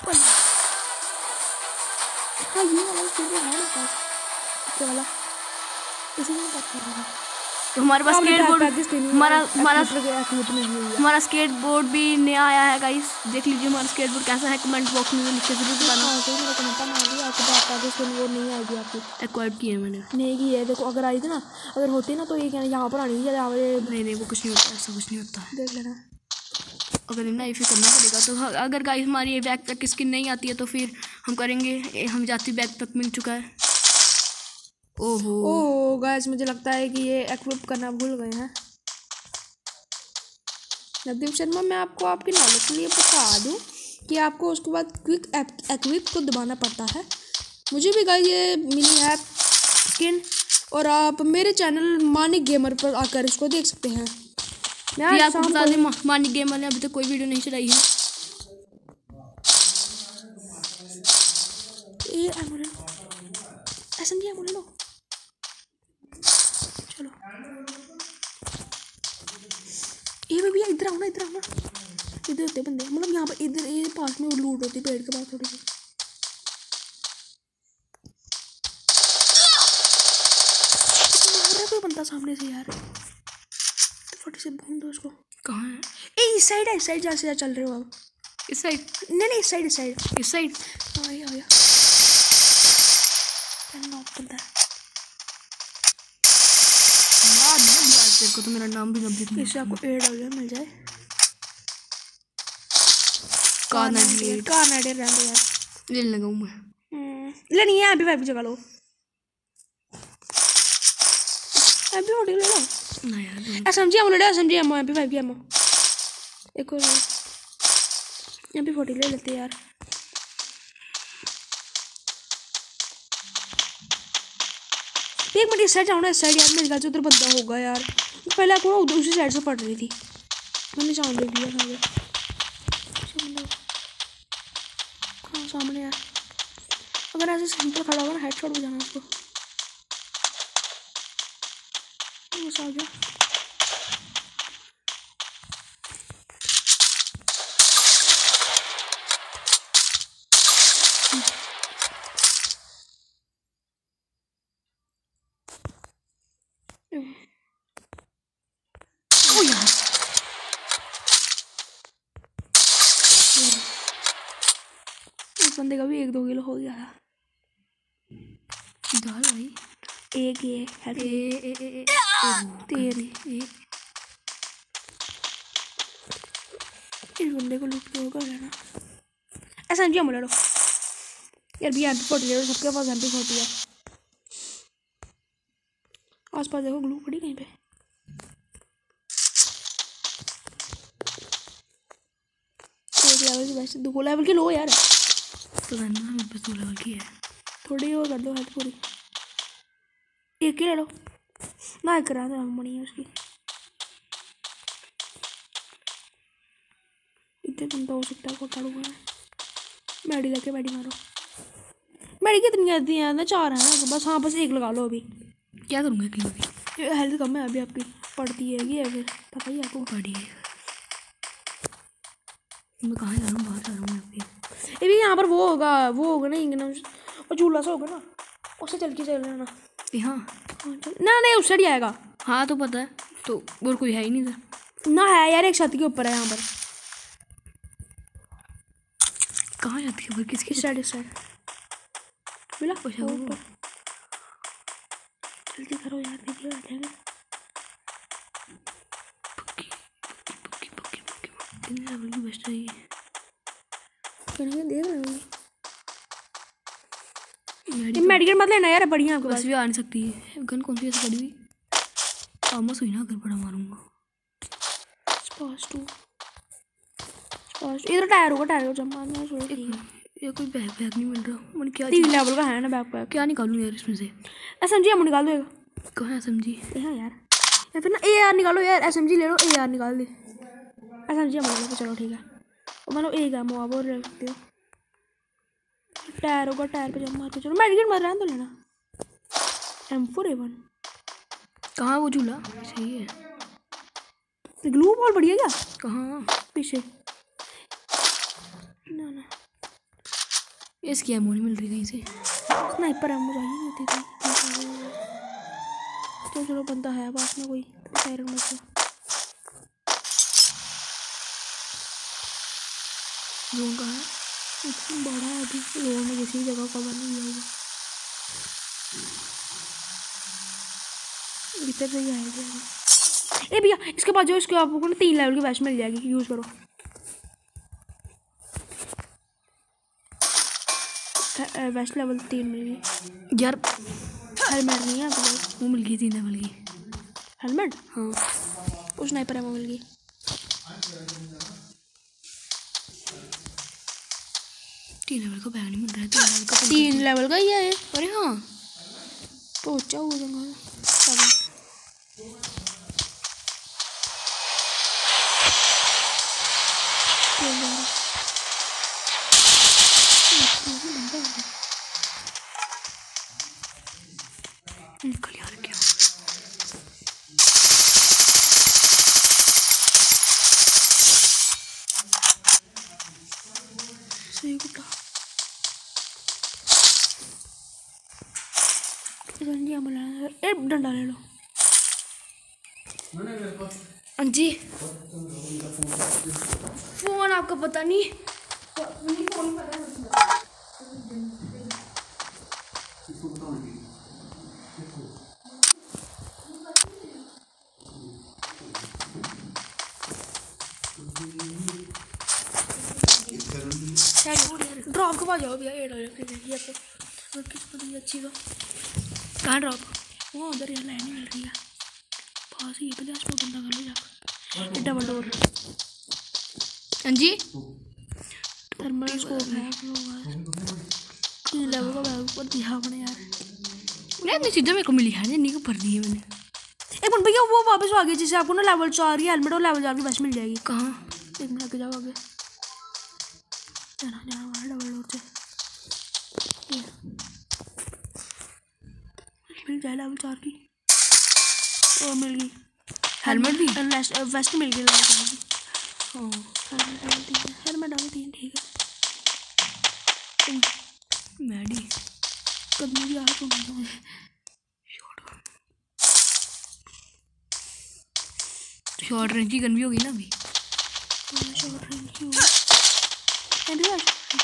हाँ है वाला इसी बात कर रहा तो हमारे पास स्केट बोर्ड हमारा हमारा है हमारा स्केट बोर्ड भी नया आया है गाइस देख लीजिए हमारा स्केट बोर्ड कैसा है कमेंट बॉक्स में लिख के ज़रूर बताना हाँ तो एक्वाइप की है मैंने नहीं की है देखो अगर आई थी ना अगर होती ना तो ये यहाँ पर आनी है नहीं नहीं वो कुछ नहीं होता ऐसा कुछ नहीं होता देख लेना अगर इतना इफी करना पड़ेगा। तो अगर गाइस हमारी ये बैक पैक स्किन नहीं आती है तो फिर हम करेंगे। हम जाती बैक पैक मिल चुका है। ओहो। ओह गाइस मुझे लगता है कि ये एक्विप करना भूल गए हैं। नदीम शर्मा, मैं आपको आपकी नॉलेज के लिए बता दूँ कि आपको उसके बाद क्विक एक्विप को दबाना पड़ता है। मुझे भी गाइस ये मिली है स्किन और आप मेरे चैनल मानिक गेमर पर आकर इसको देख सकते हैं। आज आपको बता दें मानिक गेमर ने अभी तक कोई वीडियो नहीं चलाई है। लो चलो। ये मैं भैया इधर आओ ना इधर आओ ना। इधर होते बंदे मतलब यहाँ पर इधर ये पास में लूट होती पेड़ के पास थोड़ी सी। कोई बंदा सामने से यार? तो फटी से भून दो उसको। कहाँ है? ए इस साइड है इस साइड जहाँ से चल रहे हो आप। इस साइड? नहीं नहीं इस साइड इस साइड। इस साइड? ये आ गया नॉक बंदा को तो मेरा नाम भी नब्बे इससे आपको एड हो जाए मिल जाए। कार्नेडिएट कार्नेडिएट रहने दो यार ले लगाऊँ मैं। हम्म, ले नहीं है अभी वाइप जगह लो। अभी होटल ले लो। ना यार दो- एसएमजी एमो ले लो एसएमजी एमो अभी वाइप एमो एक और अभी फोर्टी ले लेते यार एक मिनट इस साइड जाओ ना इस साइड यार मेरे ख्याल से उधर बंदा होगा यार पहले आपको ना उधर उसी साइड से पड़ रही थी मैंने निशान देख लिया था ये। अच्छा बंदा हाँ सामने है अगर ऐसे सिंपल खड़ा होगा ना हेडशॉट बजाना उसको बस आ इस बंदे का भी एक दो किलो हो गया था भाई एक ये तेरे इस बंदे को लूट के होगा लेना ऐसा नहीं हम ले लो यार भी एंटी फोर्टी ले लो सबके पास एंटी फोर्टी है। आस पास देखो ग्लू पड़ी कहीं पे। एक लेवल की वैसे दो लेवल की लो यार। तो दो लेवल की है। थोड़ी और कर दो हेल्थ पूरी। एक ही ले। लो ना एक करा दो मनी है उसकी। इतने बंदा हो सकता है कोटा है मैडी लेके मैडी मारो। मैडी कितनी आती हैं? ना चार हैं बस हाँ बस एक लगा लो अभी। क्या करूँगा किलो की? हेल्थ कम है अभी आपकी। पड़ती है ये फिर पता ही आपको। बड़ी है। मैं कहाँ जा रहा हूँ? बाहर जा रहा हूँ मैं अभी। ये भी यहाँ पर वो होगा वो होगा ना इंगना और झूला सा होगा ना उससे चल के चल लेना। यहाँ हाँ। ना नहीं उस साइड ही आएगा। हाँ तो पता है। तो और कोई है ही नहीं था ना है यार एक छत के ऊपर है यहाँ पर। कहाँ जाती है किसकी साइड इस साइड। मिला वो वो। ऊपर जल्दी करो यार वीडियो आ जाएगा है देख रहे हो मेडिकल मत लेना यार बढ़िया आपके बस पास। भी आ नहीं सकती। है गन कौन सी ऐसी पड़ी हुई? आमस हुई ना अगर बड़ा मारूँगा। इधर टायर होगा टायर को जम मारना ये कोई बैग बैग नहीं मिल रहा। मैंने क्या तीन लेवल का है ना बैक पैक क्या निकालूं यार इसमें से? एसएमजी हम निकाल दो एक कहाँ है समझी यहाँ यार। या फिर ना ए आर निकालो यार एसएमजी ले लो ए आर निकाल दे। एसएमजी हम ले लो चलो ठीक है। मतलब एक है मुआव और ले सकते हो टायर होगा टायर पे जम मारते चलो। मेडिकेट मत रहने दो लेना। एम फोर ए वन कहाँ वो झूला? सही है। ग्लू बॉल बढ़िया क्या? कहाँ? पीछे। ना ना। इसकी एमो नहीं मिल रही कहीं से। स्नाइपर है मुझे नहीं थी। तो चलो बंदा है पास में कोई। सायरन में से। जोन का है? इतना बड़ा है अभी रोड में किसी जगह कवर नहीं किया होगा। इधर से आएगा। ए भैया इसके बाद जो इसके आपको ना तीन लेवल की वैश मिल जाएगी यूज़ करो। वैश लेवल तीन मिल गई। यार हेलमेट नहीं है आपके वो मिल गई तीन लेवल की हेलमेट हाँ। उस स्नाइपर है वो मिल गई। तीन लेवल का बैग नहीं मिल रहा है तीन लेवल का तो- तीन लेवल का ही है। अरे हाँ। तो अच्छा हुआ जंगल सही कुटा रंजिया मिला ए डंडा ले लो हाँ जी फ़ोन आपका पता नहीं ड्रॉप के पास जाओ भैया एड हो जाए देखिए आपको और किस पर अच्छी का कहाँ ड्रॉप वो उधर यार लाइन मिल रही है। पास ही पहले आसपास बंदा कर लो जाकर। डबल डोर हाँ जी? थर्मल स्कोप है लेवल का बैग ऊपर दिया आपने यार। इतनी चीज़ें मेरे को मिली है नहीं को भर दी है मैंने। एक मिनट भैया वो वापस आ गया जिससे आपको ना लेवल चार की हेलमेट और लेवल चार की बस मिल जाएगी। कहाँ? एक मिनट आगे जाओ आगे। मिल चार की ओ मिल गई हेलमेट भी वेस्ट मिल गई हाँ हेलमेट है हेलमेट ठीक है। मैडी। आ तो शॉर्ट। रेंज की गन भी होगी ना अभी? शॉर्ट रेंज की हो एंड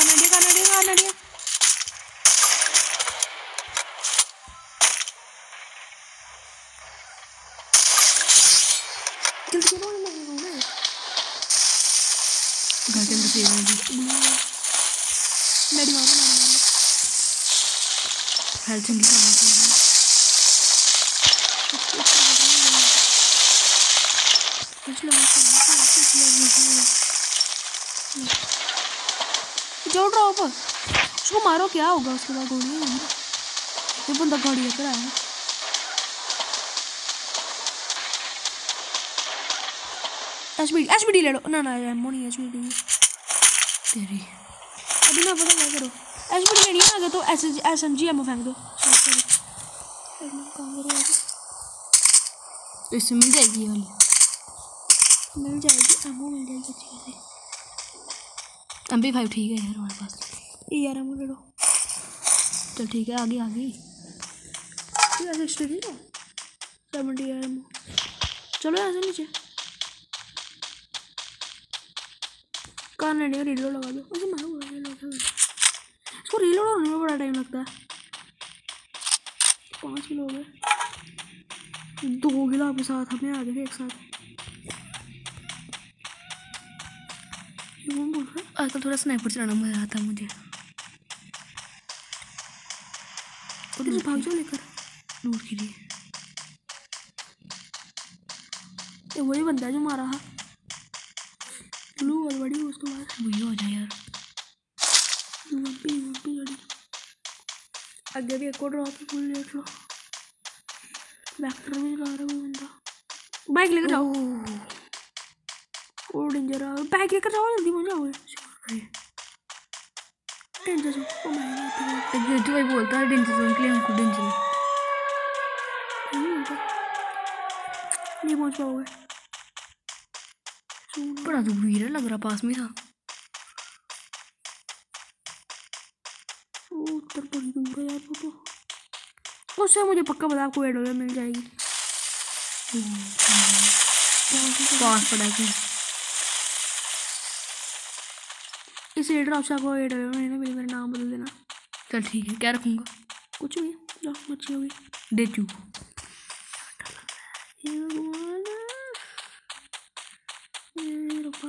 उठा के मारो कानाडिया कानाडिया कानाडिया जल्दी करो मैं ना घर के अंदर सेव होगी मेडी मारो मेडी मारो हेल्थ चंगी करना चाहिए कुछ लोग जो ड्रॉप उसको मारो क्या होगा उसके बाद गोली? ये बंदा गाड़ी लेकर आया। H B H B D ले लो। ना ना एमओ नहीं एच बी डी। तेरी। अभी ना पता क्या करो? एच बी डी लेनी है आगे तो S S M G ammo फेंक दो। तो इसमें मिल जाएगी वाली। मिल जाएगी एमओ मिल जाएगी अच्छी एम पी फाइव ठीक है यार हमारे पास। ये यार एमओ ले लो चल ठीक है आगे आगे। ऐसे स्टडी है? सेवेंटी यार? चलो ऐसे नीचे। कान नहीं रीलोड लगा दो। उसे मारो इसको रीलोड होने में बड़ा टाइम लगता है। पाँच किलो हो गए। दो किलो आपके साथ हमें आ गए एक साथ। आजकल थोड़ा स्नाइपर चलाना मज़ा आता है मुझे। तो लेकर। लूट के लिए। ये वही बंदा है जो मारा है ब्लू बड़ी उसके बाद। वही हो जाए यार। वम्पी भी एक ड्रॉप फुल लेट लो। वेक्टर भी चला रहा है वो बंदा। बाइक लेकर जाओ। और डेंजर बाइक लेकर जाओ जल्दी पहुँच जाओगे डेंजर जो ओ मैं जो भाई बोलता है डेंजर जोन के लिए हमको डेंजर नहीं होगा पहुँच पाओगे। बड़ा तो भीड़ लग रहा पास में था। उत्तर बड़ी दूर है यार वो तो। उससे मुझे पक्का पता आपको एड मिल जाएगी। पास पड़ा है एडर ऑप्शन आपको एड मैंने मेरे मेरा नाम बदल देना। चल ठीक है क्या रखूँगा? कुछ भी जाओ अच्छी होगी। हे। ये रुपा